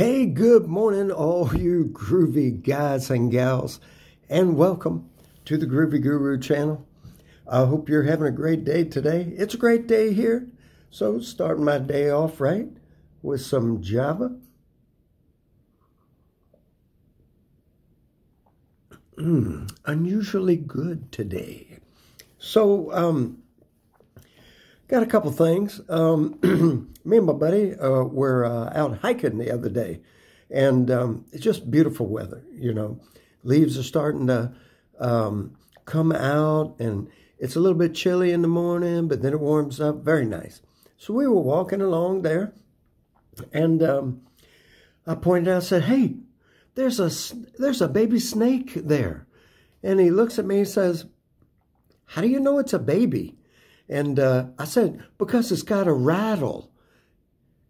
Hey, good morning, all you groovy guys and gals, and welcome to the Groovy Guru channel. I hope you're having a great day today. It's a great day here, so starting my day off right with some Java. Mm, unusually good today. So, um, got a couple things. Um, me and my buddy uh, were uh, out hiking the other day, and um, it's just beautiful weather. You know, leaves are starting to um, come out, and it's a little bit chilly in the morning, but then it warms up. Very nice. So we were walking along there, and um, I pointed out, I said, "Hey, there's a there's a baby snake there," and he looks at me and says, "How do you know it's a baby?" And uh, I said, "Because it's got a rattle."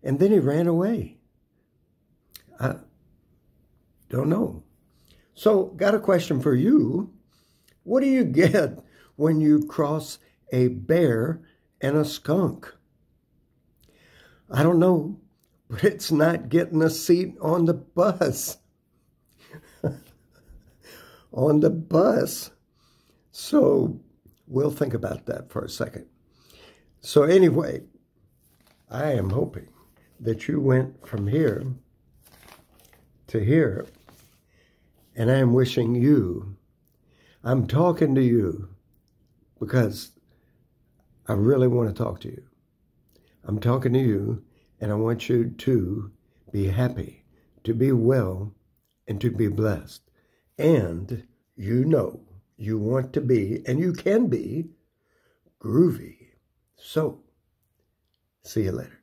And then he ran away. I don't know. So, got a question for you. What do you get when you cross a bear and a skunk? I don't know, but it's not getting a seat on the bus. on the bus. So, we'll think about that for a second. So, anyway, I am hoping that you went from here to here, and I am wishing you, I'm talking to you because I really want to talk to you. I'm talking to you, and I want you to be happy, to be well, and to be blessed. And you know you want to be, and you can be, groovy. So, see you later.